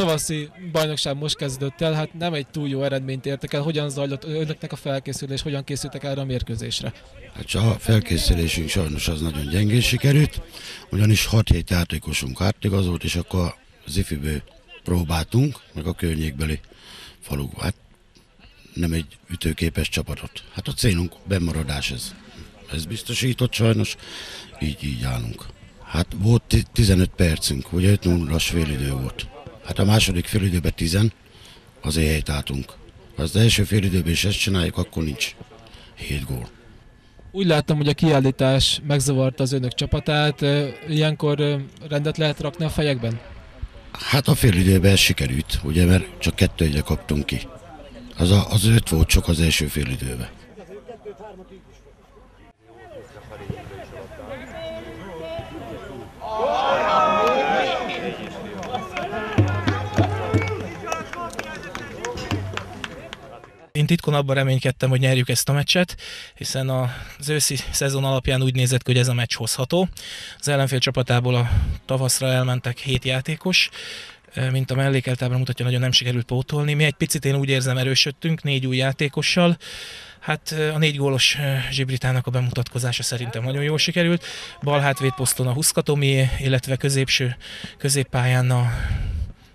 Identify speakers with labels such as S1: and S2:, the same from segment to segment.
S1: tavaszi bajnokság most kezdődött el, hát nem egy túl jó eredményt értek el. Hogyan zajlott önöknek a felkészülés, hogyan készültek erre a mérkőzésre?
S2: Hát a felkészülésünk sajnos az nagyon gyengén sikerült, ugyanis 6-7 játékosunk átigazolt, és akkor az ifiből próbáltunk, meg a környékbeli falu. Hát nem egy ütőképes csapatot. Hát a célunk bemaradás ez. Ez biztosított sajnos, így így állunk. Hát volt 15 percünk, ugye 5 0 félidő volt. Hát a második félidőben 10, azért helytáltunk. Ha az első félidőben is ezt csináljuk, akkor nincs 7 gól.
S1: Úgy láttam, hogy a kiállítás megzavarta az önök csapatát. Ilyenkor rendet lehet rakni a fejekben?
S2: Hát a félidőben ez sikerült, ugye, mert csak kettő egyre kaptunk ki. Az, a, az öt volt csak az első félidőben.
S3: Én titkon abban reménykedtem, hogy nyerjük ezt a meccset, hiszen az őszi szezon alapján úgy nézett hogy ez a meccs hozható. Az ellenfél csapatából a tavaszra elmentek hét játékos, mint a mellékeltában mutatja, nagyon nem sikerült pótolni. Mi egy picit én úgy érzem erősödtünk, négy új játékossal. Hát a négy gólos Zsibritának a bemutatkozása szerintem nagyon jól sikerült. Bal hátvéd poszton a Huszkatomi, illetve középső középpályán a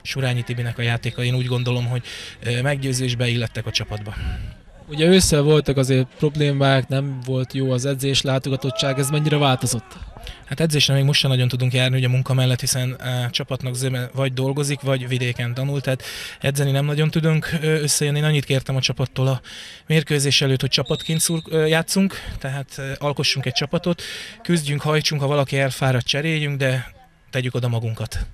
S3: Surányi Tibinek a játéka, én úgy gondolom, hogy meggyőzésbe illettek a csapatba.
S1: Ugye ősszel voltak azért problémák, nem volt jó az edzés, látogatottság, ez mennyire változott?
S3: Hát edzésre még most sem nagyon tudunk járni ugye a munka mellett, hiszen a csapatnak zöme vagy dolgozik, vagy vidéken tanul, tehát edzeni nem nagyon tudunk összejönni. Én annyit kértem a csapattól a mérkőzés előtt, hogy csapatként szúr, játszunk, tehát alkossunk egy csapatot, küzdjünk, hajtsunk, ha valaki elfáradt, cseréljünk, de tegyük oda magunkat.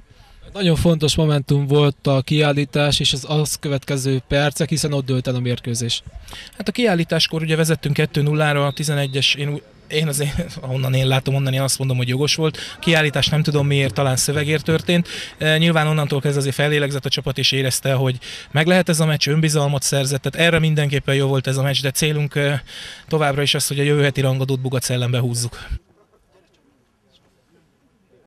S1: Nagyon fontos momentum volt a kiállítás és az azt következő percek, hiszen ott dőlt el a mérkőzés.
S3: Hát a kiállításkor ugye vezettünk 2-0-ra, a 11-es, én, én azért, ahonnan én látom, onnan én azt mondom, hogy jogos volt. Kiállítás nem tudom miért, talán szövegért történt. E, nyilván onnantól kezdve azért fellélegzett a csapat, és érezte, hogy meg lehet ez a meccs, önbizalmat szerzett, tehát erre mindenképpen jó volt ez a meccs, de célunk e, továbbra is az, hogy a jövő heti rangadót Bugac ellen behúzzuk.